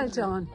Well done.